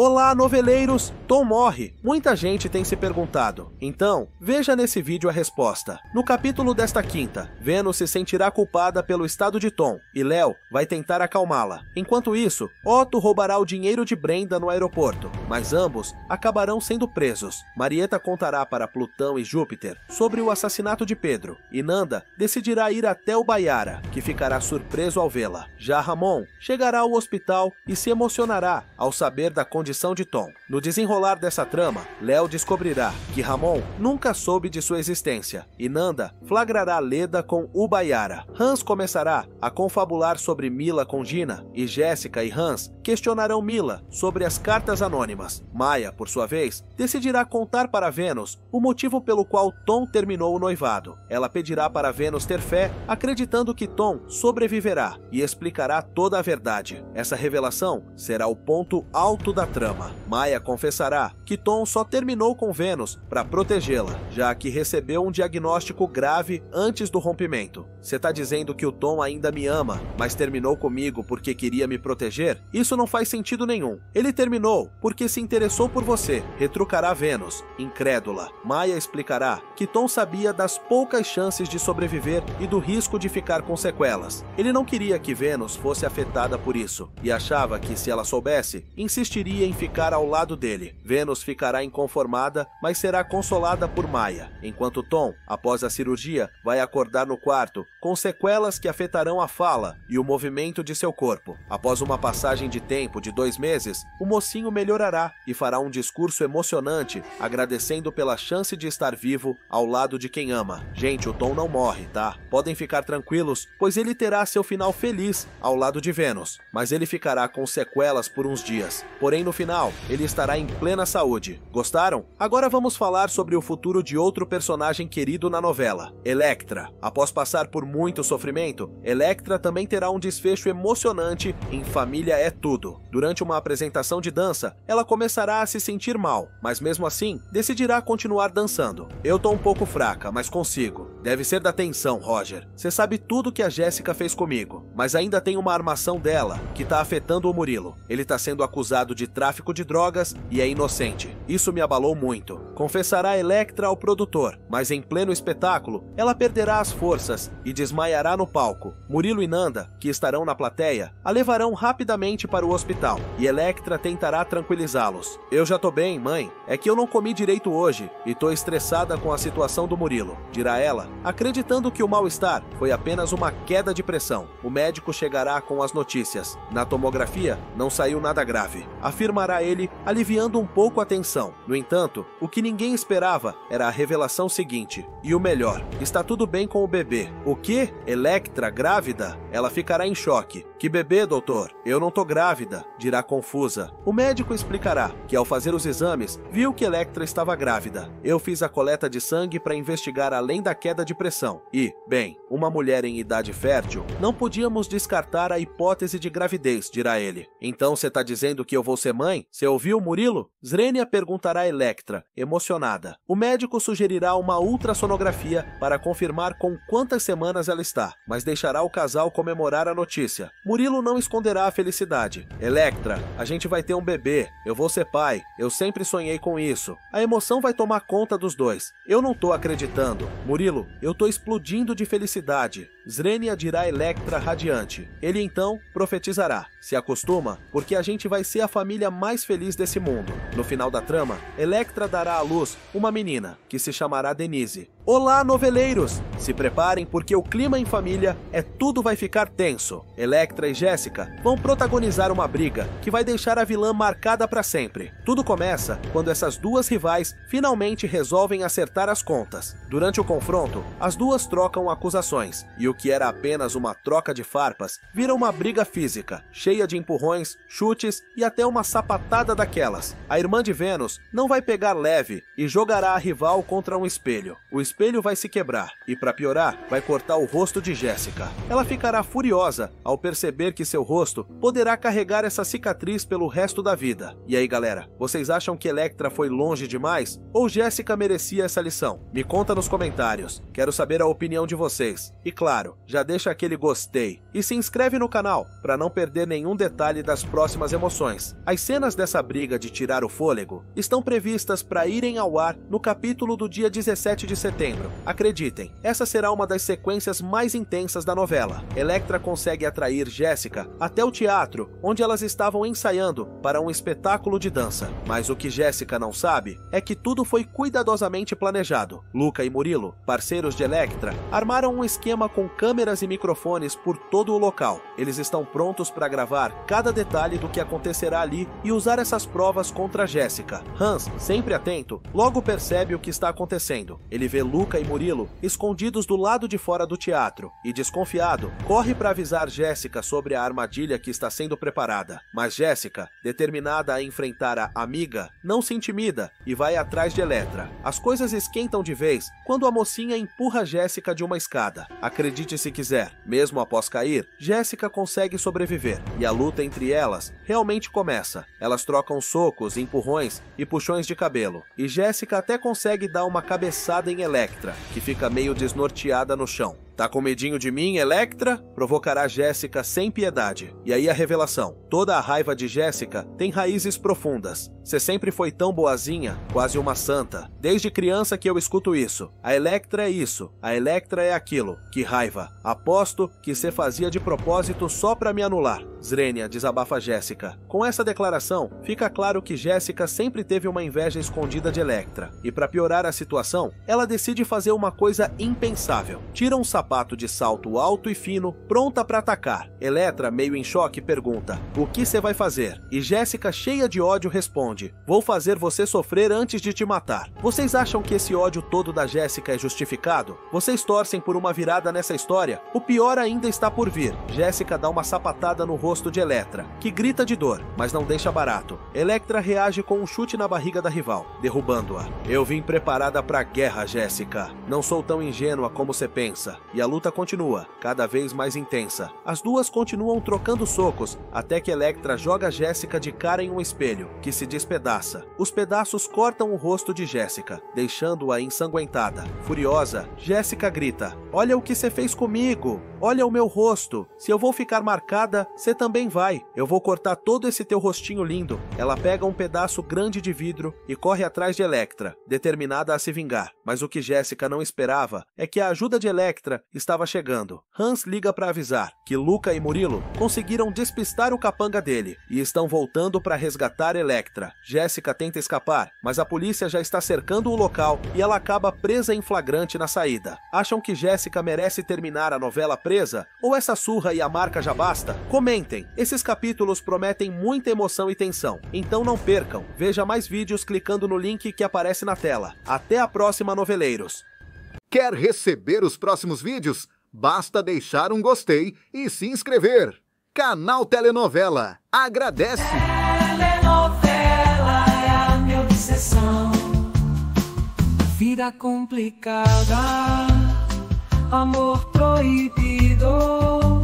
Olá, noveleiros! Tom morre. Muita gente tem se perguntado. Então, veja nesse vídeo a resposta. No capítulo desta quinta, Vênus se sentirá culpada pelo estado de Tom e Léo vai tentar acalmá-la. Enquanto isso, Otto roubará o dinheiro de Brenda no aeroporto, mas ambos acabarão sendo presos. Marieta contará para Plutão e Júpiter sobre o assassinato de Pedro e Nanda decidirá ir até o Baiara, que ficará surpreso ao vê-la. Já Ramon chegará ao hospital e se emocionará ao saber da condição condição de Tom. No desenrolar dessa trama, Léo descobrirá que Ramon nunca soube de sua existência e Nanda flagrará Leda com Ubayara. Hans começará a confabular sobre Mila com Gina e Jéssica e Hans questionarão Mila sobre as cartas anônimas. Maia, por sua vez, decidirá contar para Vênus o motivo pelo qual Tom terminou o noivado. Ela pedirá para Vênus ter fé, acreditando que Tom sobreviverá e explicará toda a verdade. Essa revelação será o ponto alto da trama. Maia confessará que Tom só terminou com Vênus para protegê-la, já que recebeu um diagnóstico grave antes do rompimento. Você tá dizendo que o Tom ainda me ama, mas terminou comigo porque queria me proteger? Isso não faz sentido nenhum. Ele terminou porque se interessou por você, retrucará Vênus, incrédula. Maia explicará que Tom sabia das poucas chances de sobreviver e do risco de ficar com sequelas. Ele não queria que Vênus fosse afetada por isso e achava que, se ela soubesse, insistiria em ficar ao lado dele. Vênus ficará inconformada, mas será consolada por Maia, enquanto Tom, após a cirurgia, vai acordar no quarto com sequelas que afetarão a fala e o movimento de seu corpo. Após uma passagem de tempo de dois meses, o mocinho melhorará e fará um discurso emocionante, agradecendo pela chance de estar vivo ao lado de quem ama. Gente, o Tom não morre, tá? Podem ficar tranquilos, pois ele terá seu final feliz ao lado de Vênus, mas ele ficará com sequelas por uns dias. Porém, no final, ele estará em plena saúde. Gostaram? Agora vamos falar sobre o futuro de outro personagem querido na novela, Electra. Após passar por muito sofrimento, Electra também terá um desfecho emocionante em Família é Tudo. Durante uma apresentação de dança, ela começará a se sentir mal, mas mesmo assim, decidirá continuar dançando. Eu tô um pouco fraca, mas consigo. Deve ser da tensão, Roger. Você sabe tudo que a Jéssica fez comigo, mas ainda tem uma armação dela que tá afetando o Murilo. Ele tá sendo acusado de tráfico de drogas e é inocente. Isso me abalou muito. Confessará Electra ao produtor, mas em pleno espetáculo, ela perderá as forças e desmaiará no palco. Murilo e Nanda, que estarão na plateia, a levarão rapidamente para o hospital e Electra tentará tranquilizá-los. Eu já tô bem, mãe. É que eu não comi direito hoje e tô estressada com a situação do Murilo, dirá ela, acreditando que o mal-estar foi apenas uma queda de pressão. O médico chegará com as notícias. Na tomografia, não saiu nada grave, afirmará ele, aliviando um pouco a tensão. No entanto, o que ninguém esperava era a revelação seguinte. E o melhor, está tudo bem com o bebê. O que? Electra grávida? Ela ficará em choque. Que bebê, doutor? Eu não tô grávida, dirá confusa. O médico explicará que ao fazer os exames, viu que Electra estava grávida. Eu fiz a coleta de sangue para investigar além da queda de pressão. E, bem, uma mulher em idade fértil, não podíamos descartar a hipótese de gravidez, dirá ele. Então você tá dizendo que eu vou ser mãe? Você ouviu, Murilo? Zrenia perguntará a Electra, emocionada. O médico sugerirá uma ultrassonografia para confirmar com quantas semanas ela está, mas deixará o casal comemorar a notícia. Murilo não esconderá a felicidade. Electra, a gente vai ter um bebê. Eu vou ser pai. Eu sempre sonhei com isso. A emoção vai tomar conta dos dois. Eu não tô acreditando. Murilo, eu tô explodindo de felicidade. Zrenia dirá Electra radiante. Ele então profetizará. Se acostuma, porque a gente vai ser a família mais feliz desse mundo. No final da trama, Electra dará à luz uma menina, que se chamará Denise. Olá, noveleiros! Se preparem porque o clima em família é tudo vai ficar tenso. Electra e Jéssica vão protagonizar uma briga que vai deixar a vilã marcada para sempre. Tudo começa quando essas duas rivais finalmente resolvem acertar as contas. Durante o confronto, as duas trocam acusações e o que era apenas uma troca de farpas vira uma briga física, cheia de empurrões, chutes e até uma sapatada daquelas. A irmã de Vênus não vai pegar leve e jogará a rival contra um espelho. O espelho espelho vai se quebrar e, para piorar, vai cortar o rosto de Jéssica. Ela ficará furiosa ao perceber que seu rosto poderá carregar essa cicatriz pelo resto da vida. E aí, galera, vocês acham que Electra foi longe demais ou Jéssica merecia essa lição? Me conta nos comentários. Quero saber a opinião de vocês. E claro, já deixa aquele gostei e se inscreve no canal para não perder nenhum detalhe das próximas emoções. As cenas dessa briga de tirar o fôlego estão previstas para irem ao ar no capítulo do dia 17 de setembro. Acreditem, essa será uma das sequências mais intensas da novela. Electra consegue atrair Jéssica até o teatro, onde elas estavam ensaiando para um espetáculo de dança. Mas o que Jéssica não sabe é que tudo foi cuidadosamente planejado. Luca e Murilo, parceiros de Electra, armaram um esquema com câmeras e microfones por todo o local. Eles estão prontos para gravar cada detalhe do que acontecerá ali e usar essas provas contra Jéssica. Hans, sempre atento, logo percebe o que está acontecendo. Ele vê Luca e Murilo escondidos do lado de fora do teatro e, desconfiado, corre para avisar Jéssica sobre a armadilha que está sendo preparada. Mas Jéssica, determinada a enfrentar a amiga, não se intimida e vai atrás de Eletra. As coisas esquentam de vez quando a mocinha empurra Jéssica de uma escada. Acredite se quiser, mesmo após cair, Jéssica consegue sobreviver e a luta entre elas realmente começa. Elas trocam socos, empurrões e puxões de cabelo, e Jéssica até consegue dar uma cabeçada em Electra, que fica meio desnorteada no chão. Tá com medinho de mim, Electra? Provocará Jéssica sem piedade. E aí a revelação. Toda a raiva de Jéssica tem raízes profundas. Você sempre foi tão boazinha, quase uma santa. Desde criança que eu escuto isso. A Electra é isso, a Electra é aquilo. Que raiva. Aposto que você fazia de propósito só para me anular. Zrenia desabafa Jéssica. Com essa declaração, fica claro que Jéssica sempre teve uma inveja escondida de Electra. E para piorar a situação, ela decide fazer uma coisa impensável. Tira um sapato de salto alto e fino, pronta para atacar. Eletra, meio em choque, pergunta: O que você vai fazer? E Jéssica, cheia de ódio, responde: Vou fazer você sofrer antes de te matar. Vocês acham que esse ódio todo da Jéssica é justificado? Vocês torcem por uma virada nessa história? O pior ainda está por vir. Jéssica dá uma sapatada no rosto de Eletra, que grita de dor, mas não deixa barato. Electra reage com um chute na barriga da rival, derrubando-a. Eu vim preparada para a guerra, Jéssica. Não sou tão ingênua como você pensa e a luta continua, cada vez mais intensa. As duas continuam trocando socos, até que Electra joga Jéssica de cara em um espelho, que se despedaça. Os pedaços cortam o rosto de Jéssica, deixando-a ensanguentada. Furiosa, Jéssica grita: Olha o que você fez comigo! Olha o meu rosto. Se eu vou ficar marcada, você também vai. Eu vou cortar todo esse teu rostinho lindo. Ela pega um pedaço grande de vidro e corre atrás de Electra, determinada a se vingar. Mas o que Jéssica não esperava é que a ajuda de Electra estava chegando. Hans liga para avisar que Luca e Murilo conseguiram despistar o capanga dele e estão voltando para resgatar Electra. Jéssica tenta escapar, mas a polícia já está cercando o local e ela acaba presa em flagrante na saída. Acham que Jéssica merece terminar a novela presa? Ou essa surra e a marca já basta? Comentem! Esses capítulos prometem muita emoção e tensão, então não percam. Veja mais vídeos clicando no link que aparece na tela. Até a próxima, noveleiros! Quer receber os próximos vídeos? Basta deixar um gostei e se inscrever. Canal Telenovela agradece. Obsessão. Vida complicada, amor proibido.